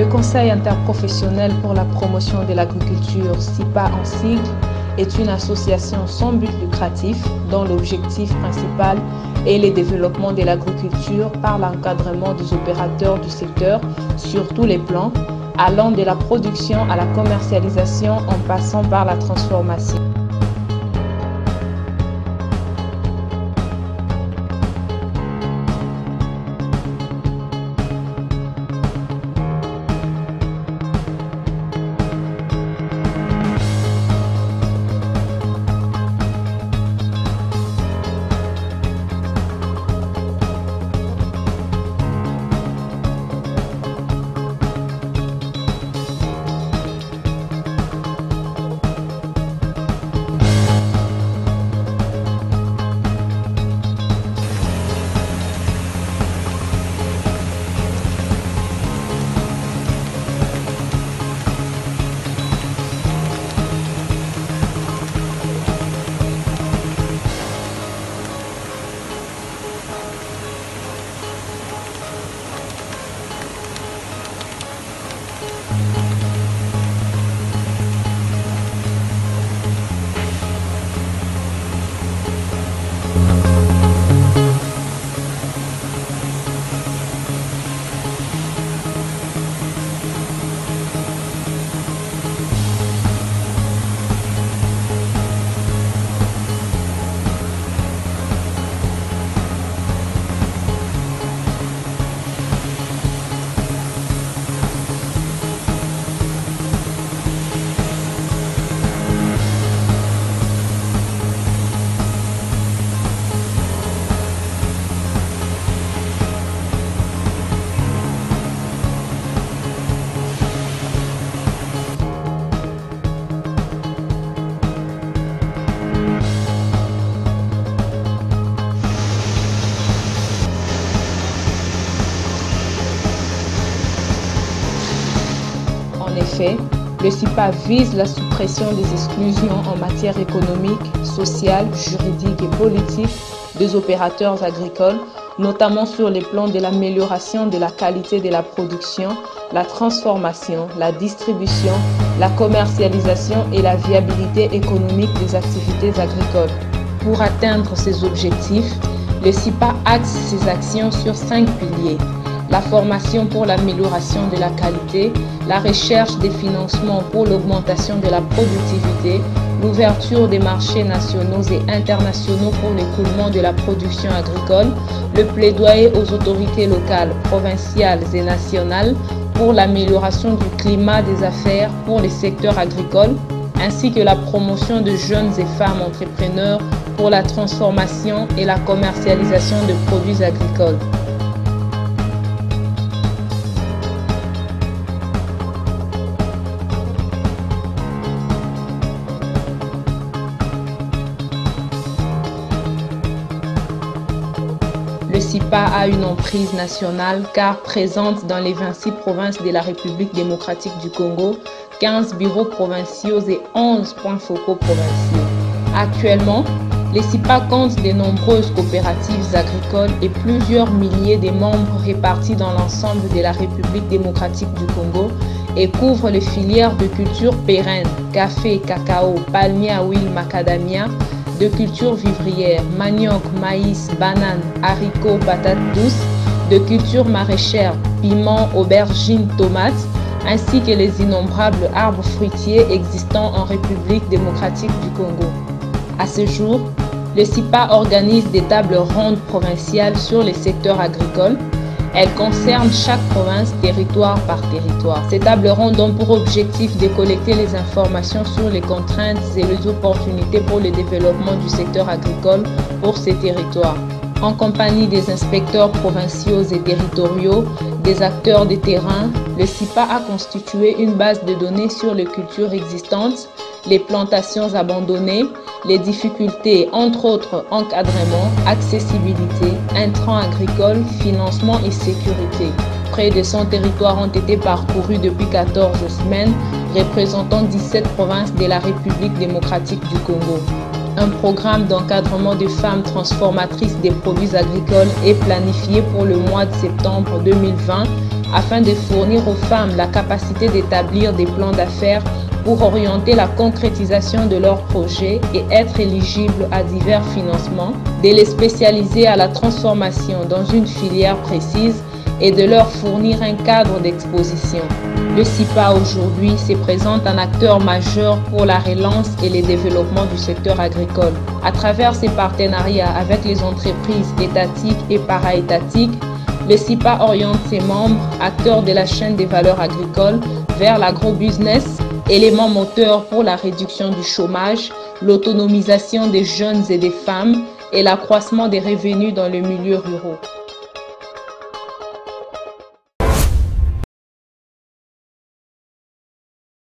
Le Conseil interprofessionnel pour la promotion de l'agriculture, CIPA en sigle, est une association sans but lucratif dont l'objectif principal est le développement de l'agriculture par l'encadrement des opérateurs du secteur sur tous les plans, allant de la production à la commercialisation en passant par la transformation. Effet, le CIPA vise la suppression des exclusions en matière économique, sociale, juridique et politique des opérateurs agricoles, notamment sur les plans de l'amélioration de la qualité de la production, la transformation, la distribution, la commercialisation et la viabilité économique des activités agricoles. Pour atteindre ces objectifs, le CIPA axe ses actions sur cinq piliers la formation pour l'amélioration de la qualité, la recherche des financements pour l'augmentation de la productivité, l'ouverture des marchés nationaux et internationaux pour l'écoulement de la production agricole, le plaidoyer aux autorités locales, provinciales et nationales pour l'amélioration du climat des affaires pour les secteurs agricoles, ainsi que la promotion de jeunes et femmes entrepreneurs pour la transformation et la commercialisation de produits agricoles. Le CIPA a une emprise nationale car présente dans les 26 provinces de la République démocratique du Congo 15 bureaux provinciaux et 11 points focaux provinciaux. Actuellement, le CIPA compte de nombreuses coopératives agricoles et plusieurs milliers de membres répartis dans l'ensemble de la République démocratique du Congo et couvre les filières de culture pérennes, café, cacao, palmier à huile, macadamia, de culture vivrière, manioc, maïs, banane, haricots, patates douces, de culture maraîchère, piment, aubergines, tomates, ainsi que les innombrables arbres fruitiers existants en République démocratique du Congo. À ce jour, le CIPA organise des tables rondes provinciales sur les secteurs agricoles. Elles concernent chaque province territoire par territoire. Ces tables rondes ont pour objectif de collecter les informations sur les contraintes et les opportunités pour le développement du secteur agricole pour ces territoires. En compagnie des inspecteurs provinciaux et territoriaux, des acteurs de terrain, le CIPA a constitué une base de données sur les cultures existantes, les plantations abandonnées, les difficultés, entre autres encadrement, accessibilité, intrants agricoles, financement et sécurité. Près de 100 territoires ont été parcourus depuis 14 semaines, représentant 17 provinces de la République démocratique du Congo. Un programme d'encadrement de femmes transformatrices des produits agricoles est planifié pour le mois de septembre 2020 afin de fournir aux femmes la capacité d'établir des plans d'affaires pour orienter la concrétisation de leurs projets et être éligibles à divers financements, de les spécialiser à la transformation dans une filière précise et de leur fournir un cadre d'exposition. Le CIPA aujourd'hui se présente un acteur majeur pour la relance et le développement du secteur agricole. À travers ses partenariats avec les entreprises étatiques et para-étatiques, le CIPA oriente ses membres, acteurs de la chaîne des valeurs agricoles, vers l'agro-business, élément moteur pour la réduction du chômage, l'autonomisation des jeunes et des femmes et l'accroissement des revenus dans le milieu rural.